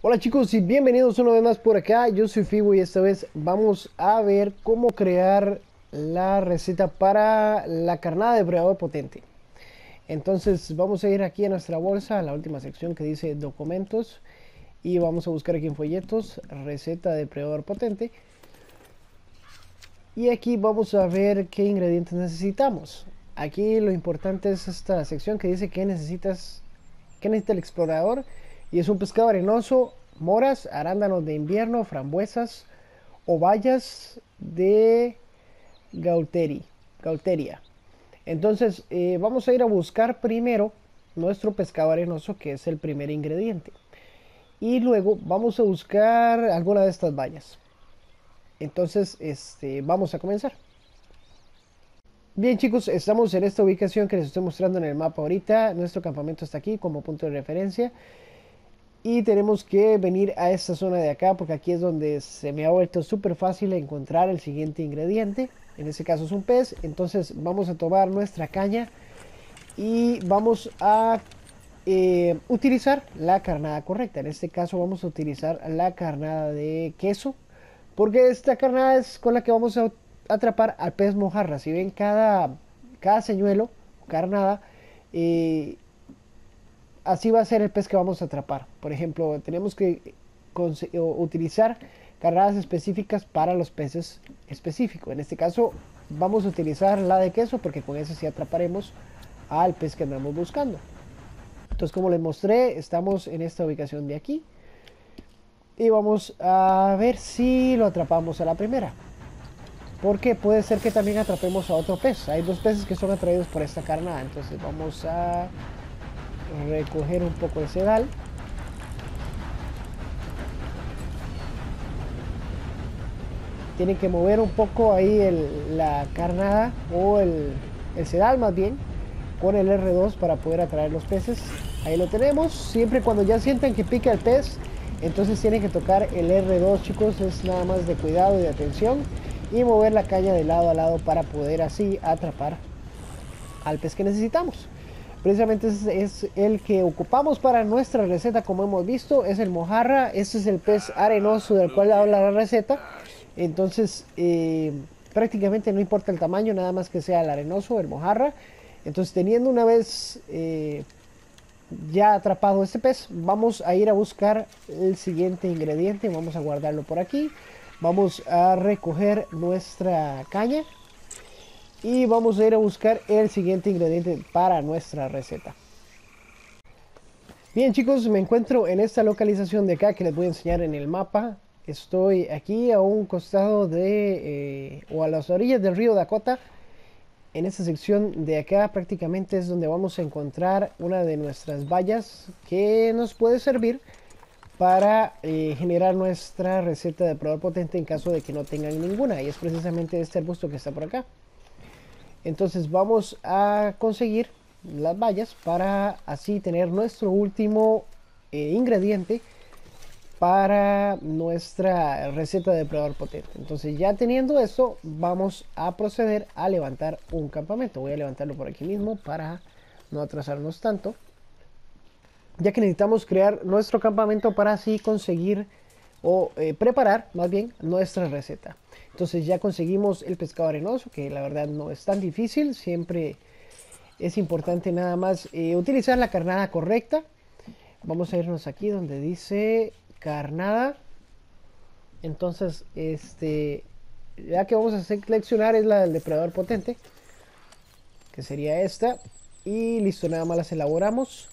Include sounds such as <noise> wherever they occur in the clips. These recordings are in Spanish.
Hola chicos y bienvenidos una vez más por acá, yo soy Figo y esta vez vamos a ver cómo crear la receta para la carnada de depredador potente. Entonces vamos a ir aquí a nuestra bolsa, a la última sección que dice documentos y vamos a buscar aquí en folletos receta de depredador potente. Y aquí vamos a ver qué ingredientes necesitamos. Aquí lo importante es esta sección que dice que necesitas, que necesita el explorador y es un pescado arenoso, moras, arándanos de invierno, frambuesas o bayas de gauteri, gauteria. Entonces eh, vamos a ir a buscar primero nuestro pescado arenoso que es el primer ingrediente y luego vamos a buscar alguna de estas bayas. Entonces este, vamos a comenzar. Bien chicos, estamos en esta ubicación que les estoy mostrando en el mapa ahorita. Nuestro campamento está aquí como punto de referencia. Y tenemos que venir a esta zona de acá porque aquí es donde se me ha vuelto súper fácil encontrar el siguiente ingrediente. En este caso es un pez. Entonces vamos a tomar nuestra caña y vamos a eh, utilizar la carnada correcta. En este caso vamos a utilizar la carnada de queso porque esta carnada es con la que vamos a atrapar al pez mojarra. Si ven cada, cada señuelo, carnada, eh, así va a ser el pez que vamos a atrapar. Por ejemplo, tenemos que utilizar carnadas específicas para los peces específicos. En este caso vamos a utilizar la de queso porque con ese sí atraparemos al pez que andamos buscando. Entonces como les mostré, estamos en esta ubicación de aquí. Y vamos a ver si lo atrapamos a la primera porque puede ser que también atrapemos a otro pez. Hay dos peces que son atraídos por esta carnada, entonces vamos a recoger un poco de sedal. Tienen que mover un poco ahí la carnada o el, el sedal más bien con el R2 para poder atraer los peces. Ahí lo tenemos. Siempre cuando ya sientan que pica el pez, entonces tienen que tocar el R2 chicos. Es nada más de cuidado y de atención y mover la caña de lado a lado para poder así atrapar al pez que necesitamos. Precisamente es, el que ocupamos para nuestra receta como hemos visto, es el mojarra, este es el pez arenoso del cual habla la receta. Entonces eh, prácticamente no importa el tamaño, nada más que sea el arenoso, el mojarra. Entonces teniendo una vez eh, ya atrapado este pez, vamos a ir a buscar el siguiente ingrediente, vamos a guardarlo por aquí. Vamos a recoger nuestra caña y vamos a ir a buscar el siguiente ingrediente para nuestra receta. Bien chicos, me encuentro en esta localización de acá que les voy a enseñar en el mapa. Estoy aquí a un costado de, eh, o a las orillas del río Dakota. En esta sección de acá prácticamente es donde vamos a encontrar una de nuestras vallas que nos puede servir para eh, generar nuestra receta de probador potente en caso de que no tengan ninguna y es precisamente este arbusto que está por acá entonces vamos a conseguir las bayas para así tener nuestro último eh, ingrediente para nuestra receta de probador potente. Entonces ya teniendo esto vamos a proceder a levantar un campamento. Voy a levantarlo por aquí mismo para no atrasarnos tanto ya que necesitamos crear nuestro campamento para así conseguir o eh, preparar más bien nuestra receta. Entonces ya conseguimos el pescado arenoso, que la verdad no es tan difícil, siempre es importante nada más eh, utilizar la carnada correcta. Vamos a irnos aquí donde dice carnada. Entonces, este, ya que vamos a seleccionar es la del depredador potente, que sería esta. Y listo, nada más las elaboramos.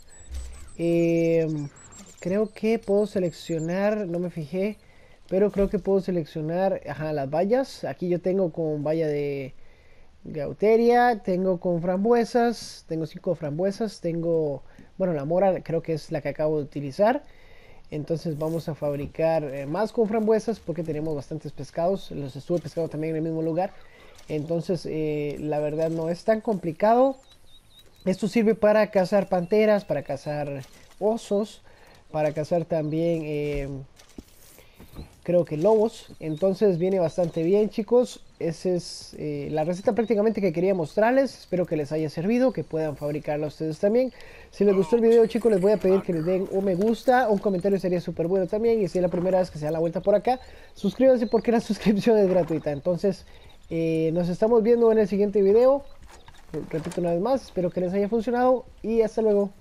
Em, creo que puedo seleccionar, no me fijé, pero creo que puedo seleccionar las vallas. Aquí yo tengo con valla de gauteria, tengo con frambuesas, tengo cinco frambuesas, tengo, bueno, la mora creo que es la que acabo de utilizar. Entonces vamos a fabricar eh, más con frambuesas porque tenemos bastantes pescados. Los estuve pescando también en el mismo lugar. Entonces eh, la verdad no es tan complicado. Esto sirve para cazar panteras, para cazar osos, para cazar también eh, creo que lobos. Entonces viene bastante bien chicos. esa es eh, la receta prácticamente que quería mostrarles. Espero que les haya servido, que puedan fabricarla ustedes también. Si les gustó el video chicos les voy a pedir que les den un me gusta, un comentario sería súper bueno también. Y si es la primera vez que se da la vuelta por acá, suscríbanse porque la <laughs> suscripción es gratuita. Entonces eh, nos estamos viendo en el siguiente video. Repito una vez más, espero que les haya funcionado y hasta luego.